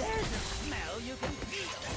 There's a smell you can feel.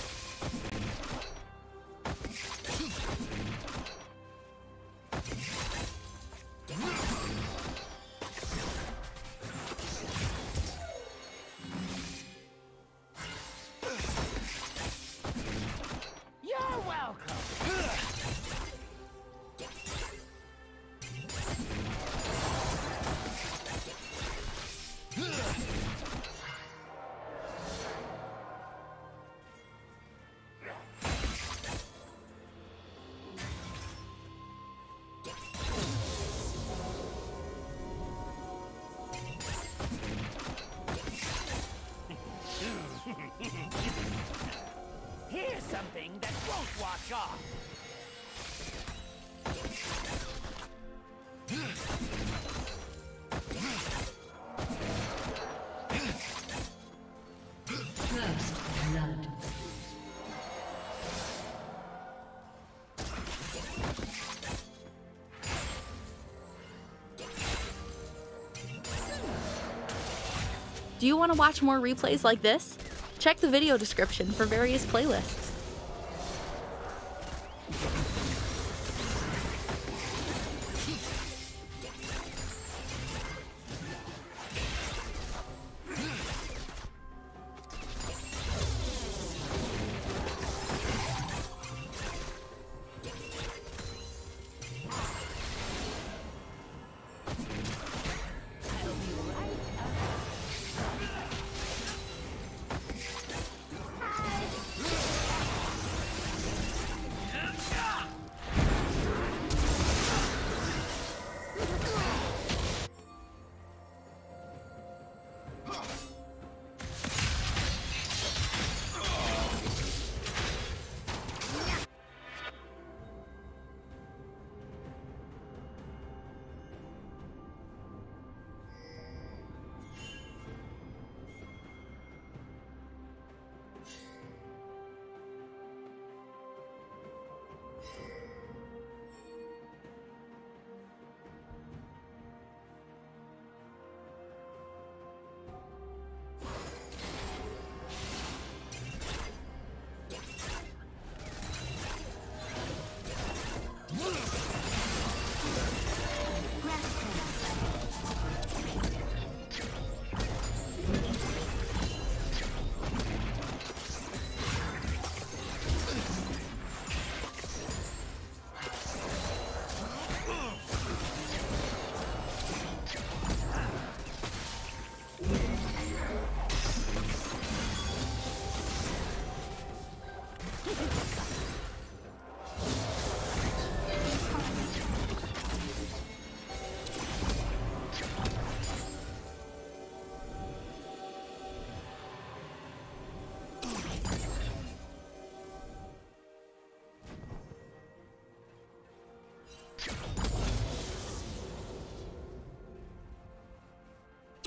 Something that won't wash off. Do you want to watch more replays like this? Check the video description for various playlists.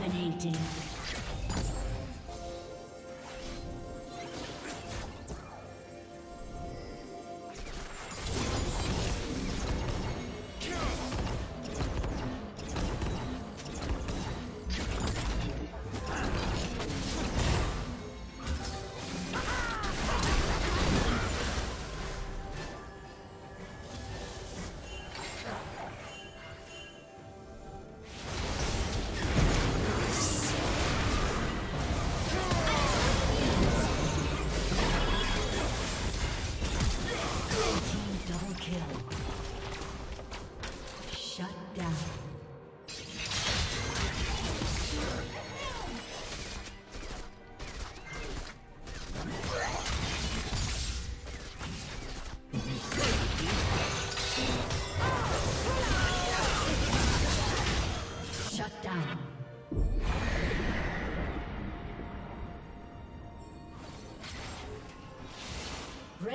Dominating.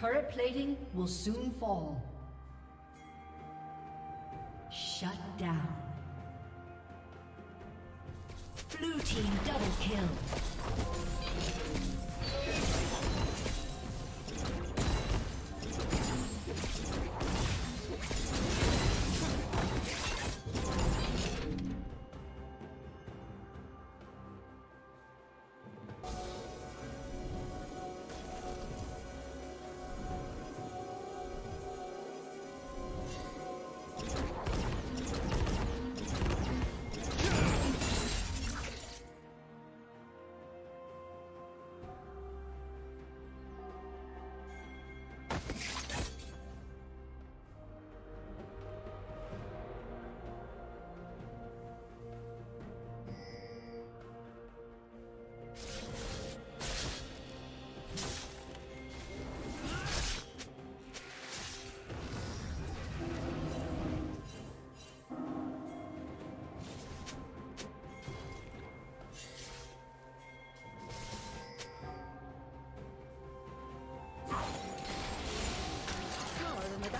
Turret plating will soon fall. Shut down. Blue team double kill.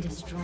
destroyed.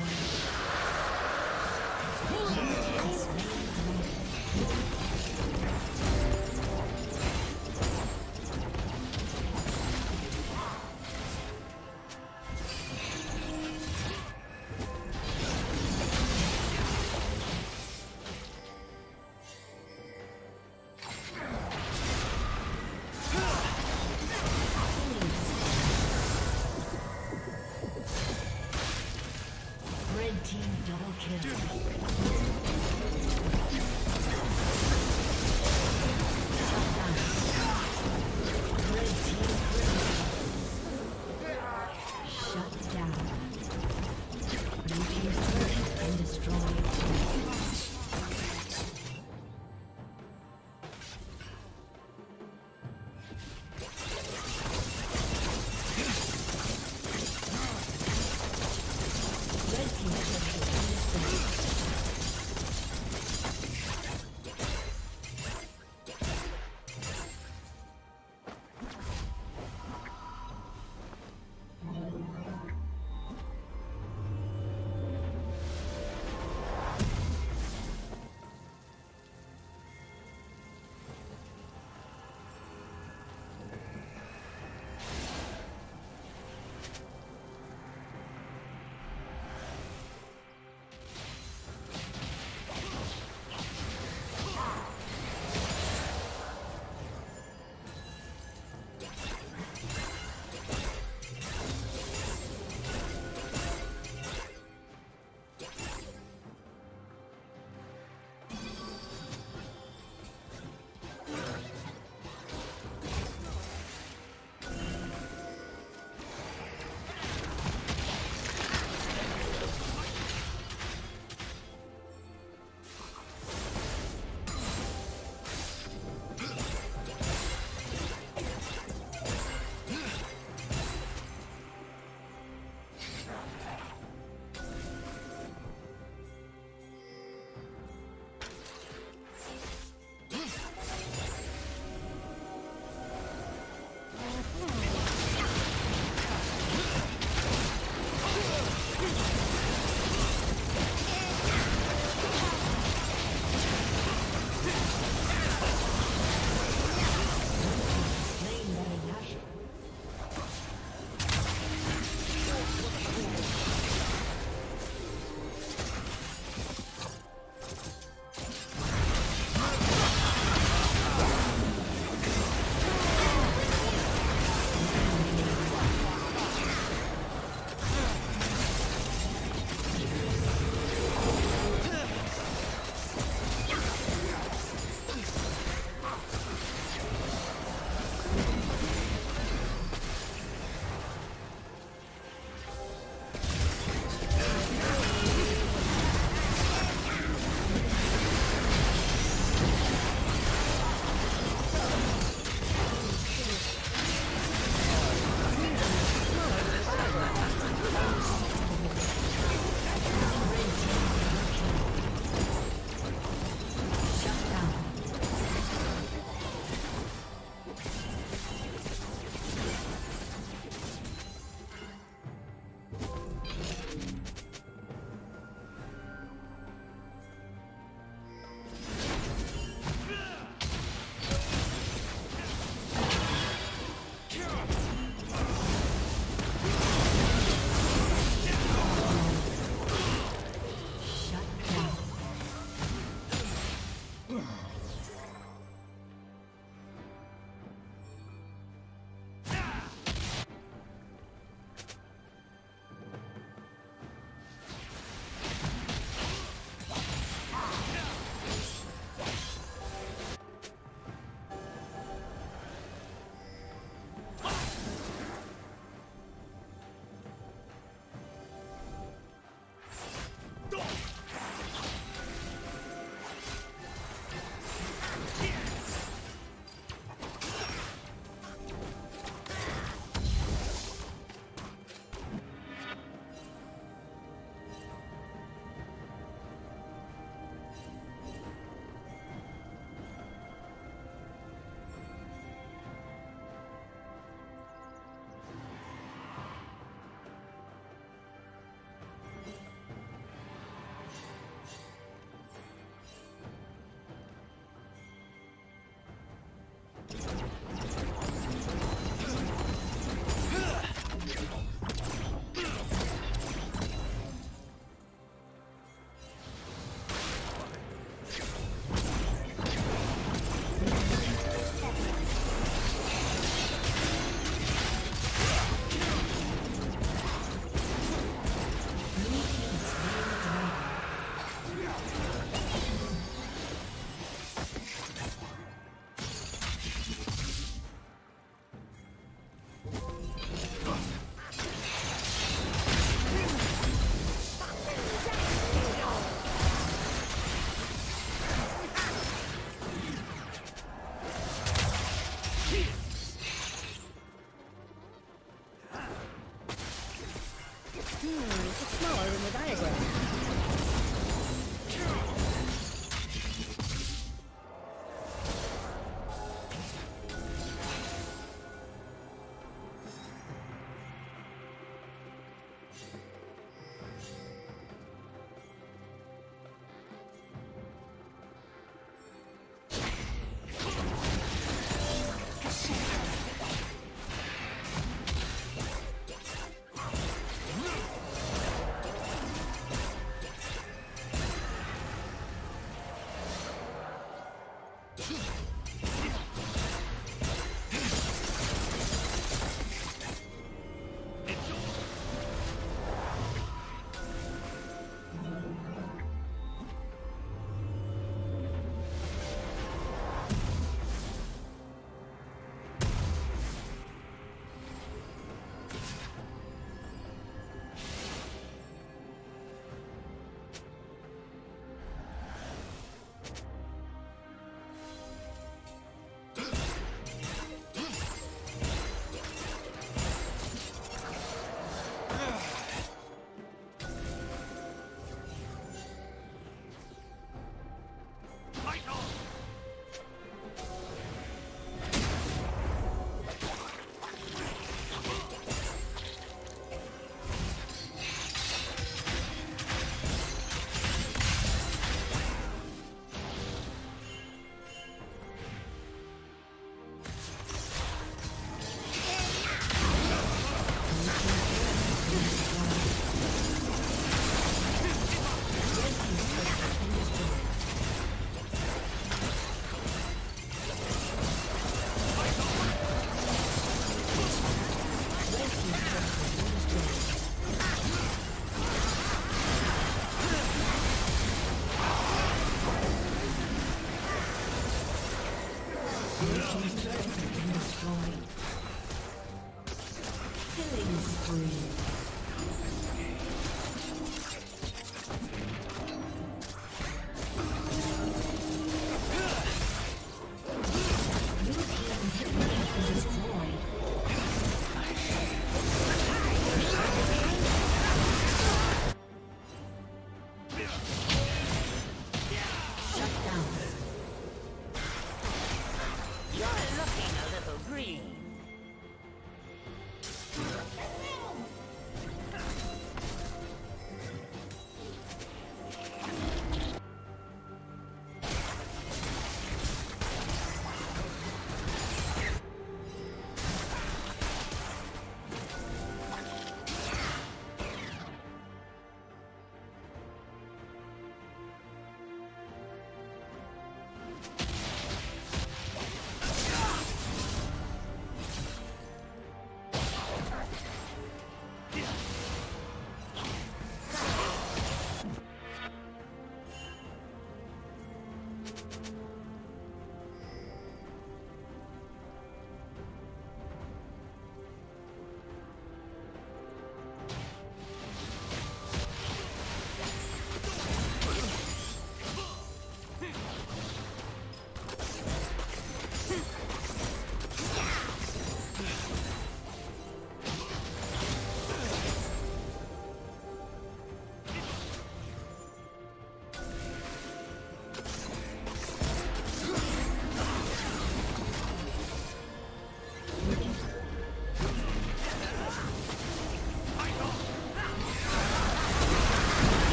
Killing spree.